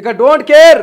ఇక don't care.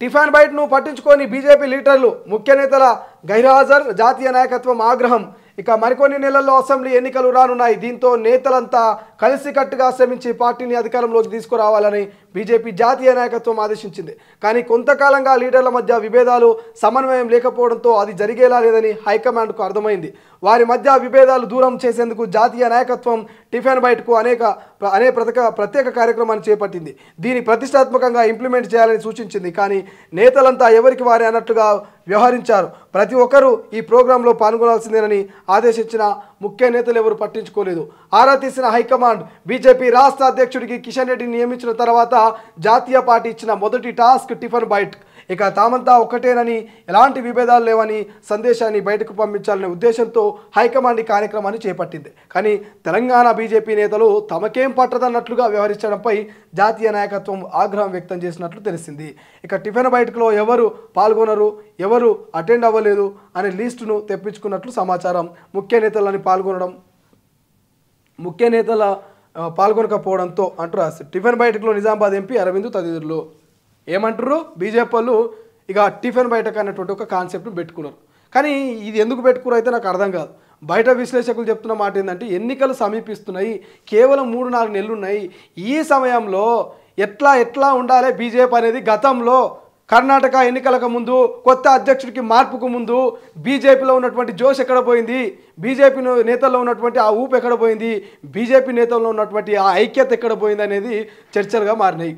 TIFFA బైట్ను పట్టించుకొని BJP లీడర్లు ముఖ్య నేతల గైర్హాజర్ జాతీయ నాయకత్వం ఆగ్రహం. ఇక మరికొన్ని నెలల్లో అసెంబ్లీ ఎన్నికలు రానున్నాయి. దీంతో నేతలంతా కలిసికట్టుగా శ్రమించి పార్టీని అధికారంలోకి తీసుకురావాలని బీజేపీ జాతీయ నాయకత్వం ఆదేశించింది. కానీ కొంతకాలంగా లీడర్ల మధ్య విభేదాలు సమన్వయం లేకపోవడంతో అది జరిగేలా లేదని హైకమాండ్కు అర్థమైంది. వారి మధ్య విభేదాలు దూరం చేసేందుకు జాతీయ నాయకత్వం టిఫిన్ బైట్కు అనేక ప్ర- అనే ప్రత్యేక ప్రత్యేక కార్యక్రమాన్ని చేపట్టింది. దీన్ని ప్రతిష్టాత్మకంగా ఇంప్లిమెంట్ చేయాలని సూచించింది. కానీ నేతలంతా ఎవరికి వారే అన్నట్లుగా వ్యవహరించారు. ప్రతి ఒక్కరూ ఈ ప్రోగ్రాంలో పాల్గొనాల్సిందేనని ఆదేశించిన ముఖ్య నేతలు ఎవరు పట్టించుకోలేదు. ఆరా తీసిన హైకమాండ్ బీజేపీ రాష్ట్ర అధ్యక్షుడికి కిషన్ రెడ్డిని నియమించిన తర్వాత జాతీయ పార్టీ ఇచ్చిన మొదటి టాస్క్ టిఫన్ బైట్. ఇక తామంతా ఒక్కటేనని ఎలాంటి విభేదాలు లేవని సందేశాన్ని బయటకు పంపించాలనే ఉద్దేశంతో హైకమాండ్ ఈ కార్యక్రమాన్ని చేపట్టింది. కానీ తెలంగాణ బీజేపీ నేతలు తమకేం పట్టదన్నట్లుగా వ్యవహరించడంపై జాతీయ నాయకత్వం ఆగ్రహం వ్యక్తం చేసినట్లు తెలిసింది. ఇక టిఫిన్ బయటకులో ఎవరు పాల్గొనరు ఎవరు అటెండ్ అవ్వలేదు అనే లిస్టును తెప్పించుకున్నట్లు సమాచారం. ముఖ్య నేతలని పాల్గొనడం ముఖ్య నేతల పాల్గొనకపోవడంతో అంటూ రాస్తారు టిఫిన్ బయటకులో నిజామాబాద్ ఎంపీ అరవింద్ తదితరులు ఏమంటారు బీజేపీ వాళ్ళు ఇక టిఫిన్ బయటకు అన్నటువంటి ఒక కాన్సెప్ట్ పెట్టుకున్నారు. కానీ ఇది ఎందుకు పెట్టుకున్నారు అయితే నాకు అర్థం కాదు. బయట విశ్లేషకులు చెప్తున్న మాట ఏంటంటే ఎన్నికలు సమీపిస్తున్నాయి కేవలం మూడు నాలుగు నెలలు ఉన్నాయి ఈ సమయంలో ఎట్లా ఎట్లా ఉండాలి బీజేపీ అనేది గతంలో? కర్ణాటక ఎన్నికలకు ముందు కొత్త అధ్యక్షుడికి మార్పుకు ముందు బీజేపీలో ఉన్నటువంటి జోష్ ఎక్కడ పోయింది? బీజేపీ నేతల్లో ఉన్నటువంటి ఆ ఊపు ఎక్కడ పోయింది? బీజేపీ నేతల్లో ఉన్నటువంటి ఆ ఐక్యత ఎక్కడ పోయింది అనేది చర్చలుగా మారినాయి.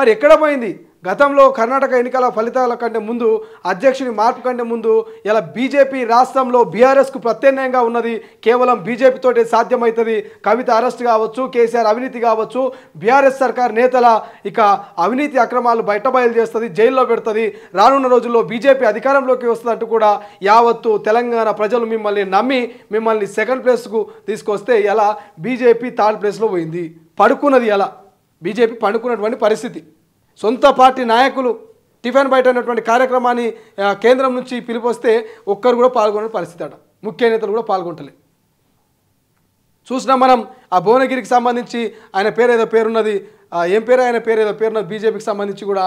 మరి ఎక్కడ పోయింది? గతంలో కర్ణాటక ఎన్నికల ఫలితాల కంటే ముందు అధ్యక్షుని మార్పు కంటే ముందు ఇలా బీజేపీ రాష్ట్రంలో బీఆర్ఎస్కు ప్రత్యామ్నాయంగా ఉన్నది కేవలం బీజేపీతోటే సాధ్యమవుతుంది కవిత అరెస్ట్ కావచ్చు కేసీఆర్ అవినీతి కావచ్చు బీఆర్ఎస్ సర్కార్ నేతల ఇక అవినీతి అక్రమాలు బయట బయలు చేస్తుంది జైల్లో పెడుతుంది. రానున్న రోజుల్లో బీజేపీ అధికారంలోకి వస్తుందంటూ కూడా యావత్తు తెలంగాణ ప్రజలు మిమ్మల్ని నమ్మి మిమ్మల్ని సెకండ్ ప్లేస్కు తీసుకొస్తే ఎలా? బీజేపీ థర్డ్ ప్లేస్లో పోయింది. పడుకున్నది ఎలా? బీజేపీ పండుకున్నటువంటి పరిస్థితి. సొంత పార్టీ నాయకులు టిఫిన్ బయట ఉన్నటువంటి కార్యక్రమాన్ని కేంద్రం నుంచి పిలిపొస్తే ఒక్కరు కూడా పాల్గొనే పరిస్థితి అట. ముఖ్య నేతలు కూడా పాల్గొంటలే. చూసినా మనం ఆ భువనగిరికి సంబంధించి ఆయన పేరు ఏదో పేరున్నది ఏం పేరు ఆయన పేరు ఏదో పేరున్నది బీజేపీకి సంబంధించి కూడా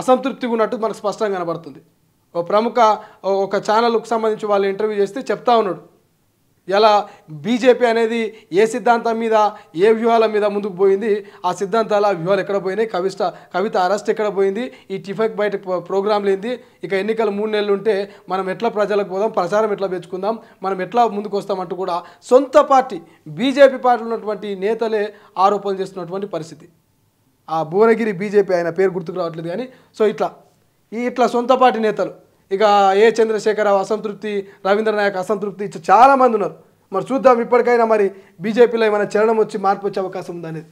అసంతృప్తిగా ఉన్నట్టు మనకు స్పష్టంగా కనబడుతుంది. ఓ ప్రముఖ ఒక ఛానల్కు సంబంధించి వాళ్ళు ఇంటర్వ్యూ చేస్తే చెప్తా ఉన్నాడు. ఎలా బీజేపీ అనేది ఏ సిద్ధాంతం మీద ఏ వ్యూహాల మీద ముందుకు పోయింది ఆ సిద్ధాంతాల ఆ వ్యూహాలు ఎక్కడ పోయినాయి కవిష్ట కవిత అరెస్ట్ ఎక్కడ పోయింది ఈ టిఫెక్ బయట ప్రోగ్రాం లేనిది ఇక ఎన్నికలు మూడు నెలలు ఉంటే మనం ఎట్లా ప్రజలకు పోదాం ప్రచారం ఎట్లా పెంచుకుందాం మనం ఎట్లా ముందుకు వస్తామంటూ కూడా సొంత పార్టీ బీజేపీ పార్టీలో ఉన్నటువంటి నేతలే ఆరోపణలు చేస్తున్నటువంటి పరిస్థితి. ఆ భువనగిరి బీజేపీ ఆయన పేరు గుర్తుకు రావట్లేదు కానీ సో ఇట్లా ఈ ఇట్లా సొంత పార్టీ నేతలు ఇక ఏ చంద్రశేఖరరావు అసంతృప్తి రవీంద్ర నాయక్ అసంతృప్తి ఇట్లా చాలామంది ఉన్నారు. మరి చూద్దాం ఇప్పటికైనా మరి బీజేపీలో ఏమైనా చలనం వచ్చి మార్పు వచ్చే అవకాశం ఉందనేది.